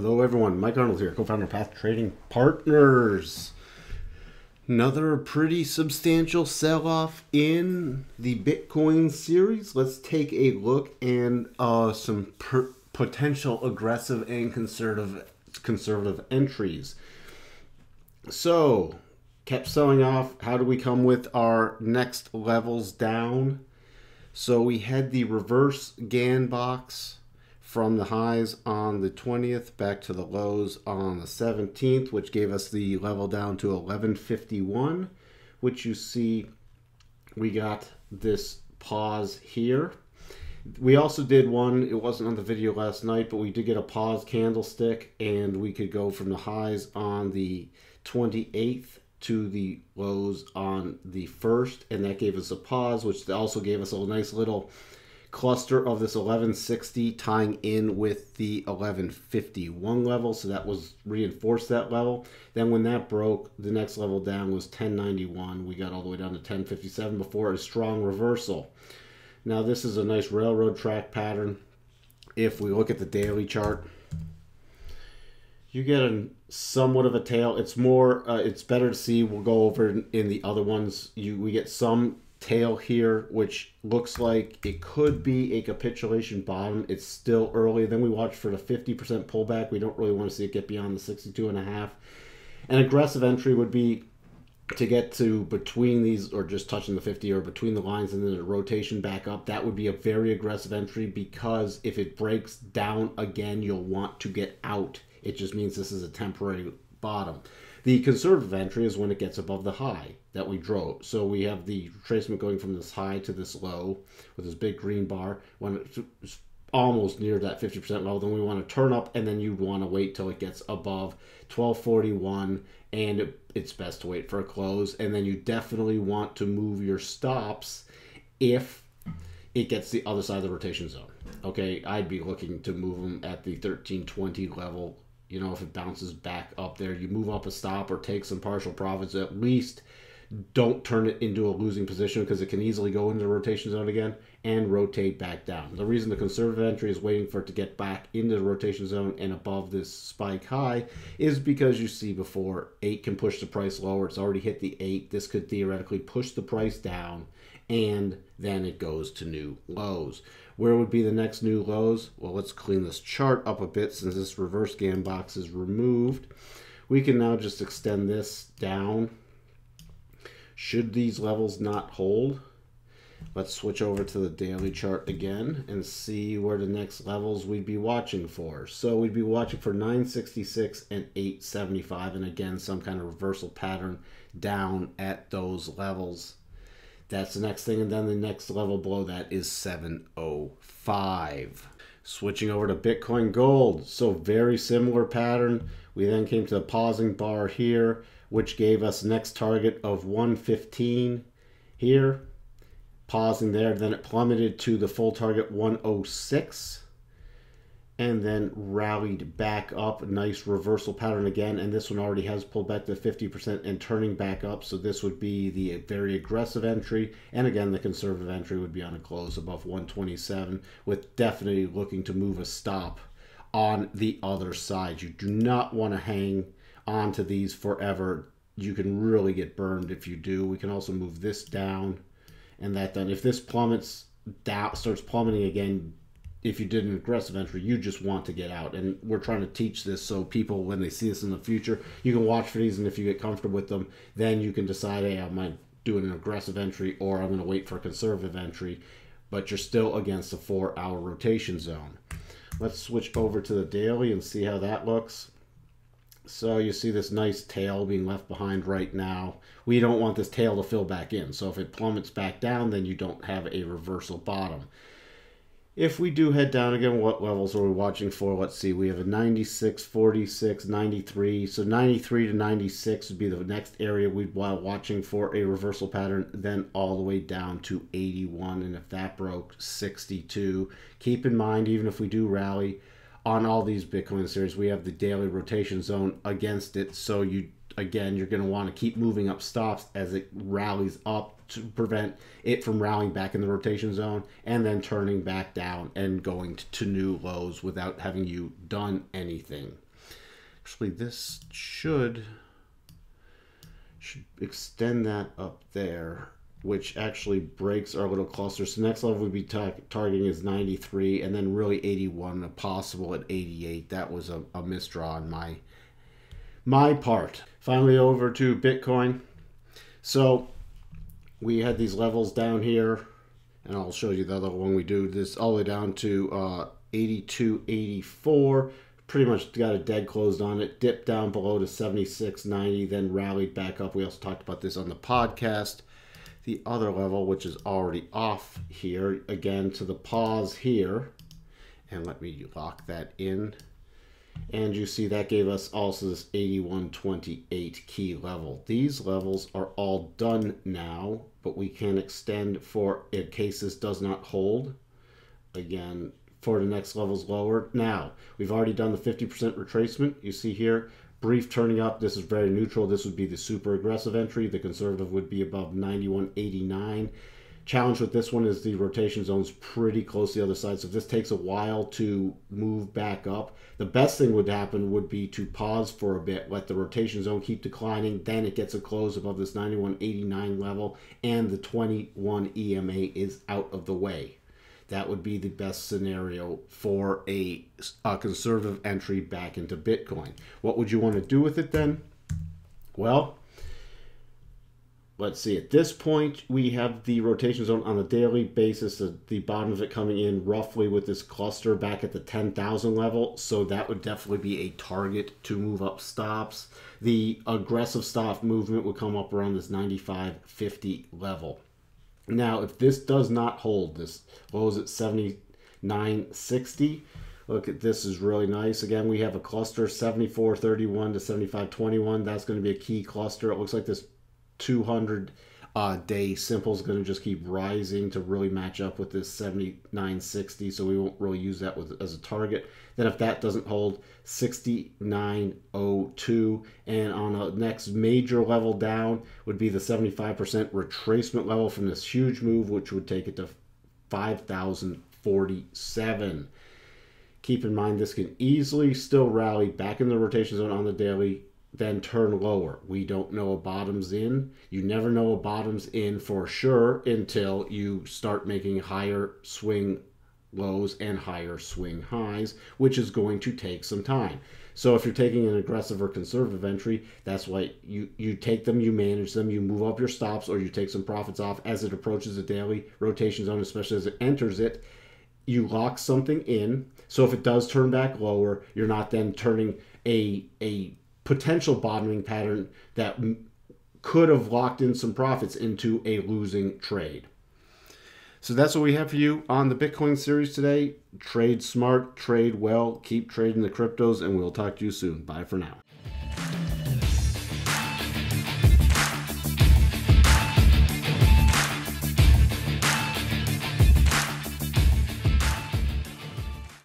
Hello, everyone. Mike Arnold here, co founder of Path Trading Partners. Another pretty substantial sell off in the Bitcoin series. Let's take a look and uh, some potential aggressive and conservative conservative entries. So, kept selling off. How do we come with our next levels down? So we had the reverse Gann box from the highs on the 20th back to the lows on the 17th, which gave us the level down to 1151, which you see we got this pause here. We also did one, it wasn't on the video last night, but we did get a pause candlestick and we could go from the highs on the 28th to the lows on the 1st, and that gave us a pause, which also gave us a nice little cluster of this 1160 tying in with the 1151 level so that was reinforced that level. Then when that broke the next level down was 1091 we got all the way down to 1057 before a strong reversal. Now this is a nice railroad track pattern. If we look at the daily chart you get a somewhat of a tail. It's more uh, it's better to see we'll go over in, in the other ones. You we get some tail here, which looks like it could be a capitulation bottom. It's still early. Then we watch for the 50% pullback. We don't really want to see it get beyond the 62 and a half. An aggressive entry would be to get to between these or just touching the 50 or between the lines and then a rotation back up. That would be a very aggressive entry because if it breaks down again, you'll want to get out. It just means this is a temporary bottom. The conservative entry is when it gets above the high that we drove. So we have the retracement going from this high to this low with this big green bar. When it's almost near that 50% level, then we want to turn up and then you'd want to wait till it gets above 1241 and it, it's best to wait for a close. And then you definitely want to move your stops if it gets the other side of the rotation zone. Okay, I'd be looking to move them at the 1320 level you know, if it bounces back up there, you move up a stop or take some partial profits. At least don't turn it into a losing position because it can easily go into the rotation zone again and rotate back down. The reason the conservative entry is waiting for it to get back into the rotation zone and above this spike high is because you see before 8 can push the price lower. It's already hit the 8. This could theoretically push the price down and then it goes to new lows. Where would be the next new lows? Well, let's clean this chart up a bit since this reverse Gann box is removed. We can now just extend this down. Should these levels not hold, let's switch over to the daily chart again and see where the next levels we'd be watching for. So we'd be watching for 966 and 875 and again some kind of reversal pattern down at those levels. That's the next thing. And then the next level below that is 705. Switching over to Bitcoin Gold. So very similar pattern. We then came to the pausing bar here, which gave us next target of 115 here. Pausing there, then it plummeted to the full target 106 and then rallied back up. Nice reversal pattern again. And this one already has pulled back to 50% and turning back up. So this would be the very aggressive entry. And again, the conservative entry would be on a close above 127 with definitely looking to move a stop on the other side. You do not want to hang on to these forever. You can really get burned if you do. We can also move this down and that done. If this plummets down, starts plummeting again, if you did an aggressive entry, you just want to get out. And we're trying to teach this so people, when they see this in the future, you can watch for these, and if you get comfortable with them, then you can decide, hey, I might do an aggressive entry, or I'm going to wait for a conservative entry. But you're still against the four-hour rotation zone. Let's switch over to the daily and see how that looks. So you see this nice tail being left behind right now. We don't want this tail to fill back in. So if it plummets back down, then you don't have a reversal bottom. If we do head down again, what levels are we watching for? Let's see. We have a 96, 46, 93. So 93 to 96 would be the next area we'd be watching for a reversal pattern. Then all the way down to 81. And if that broke, 62. Keep in mind, even if we do rally on all these Bitcoin series, we have the daily rotation zone against it. So you again, you're going to want to keep moving up stops as it rallies up to prevent it from rallying back in the rotation zone and then turning back down and going to new lows without having you done anything. actually this should should extend that up there which actually breaks our little cluster. So next level we'd be tar targeting is 93 and then really 81, a possible at 88. That was a, a misdraw on my, my part. Finally over to Bitcoin. So we had these levels down here and I'll show you the other one we do this all the way down to uh, 82, 84 pretty much got a dead closed on it, dipped down below to 76.90, then rallied back up. We also talked about this on the podcast the other level, which is already off here, again to the pause here. And let me lock that in. And you see that gave us also this 8128 key level. These levels are all done now, but we can extend for in case this does not hold. Again, for the next levels lower. Now, we've already done the 50% retracement. You see here, brief turning up. This is very neutral. This would be the super aggressive entry. The conservative would be above 91.89. Challenge with this one is the rotation zone's pretty close to the other side. So if this takes a while to move back up, the best thing would happen would be to pause for a bit, let the rotation zone keep declining. Then it gets a close above this 91.89 level, and the 21 EMA is out of the way that would be the best scenario for a, a conservative entry back into Bitcoin. What would you want to do with it then? Well, let's see. At this point, we have the rotation zone on a daily basis, the bottom of it coming in roughly with this cluster back at the 10,000 level. So that would definitely be a target to move up stops. The aggressive stop movement would come up around this 95.50 level. Now, if this does not hold, this what was it, 79.60? Look at this is really nice. Again, we have a cluster 74.31 to 75.21. That's going to be a key cluster. It looks like this 200 uh, day simple is going to just keep rising to really match up with this 7960 so we won't really use that with, as a target. Then if that doesn't hold 6902 and on a next major level down would be the 75% retracement level from this huge move which would take it to 5047 keep in mind this can easily still rally back in the rotation zone on the daily then turn lower. We don't know a bottom's in. You never know a bottom's in for sure until you start making higher swing lows and higher swing highs, which is going to take some time. So if you're taking an aggressive or conservative entry, that's why you you take them, you manage them, you move up your stops, or you take some profits off as it approaches the daily rotation zone, especially as it enters it. You lock something in, so if it does turn back lower, you're not then turning a a potential bottoming pattern that could have locked in some profits into a losing trade. So that's what we have for you on the Bitcoin series today. Trade smart, trade well, keep trading the cryptos, and we'll talk to you soon. Bye for now.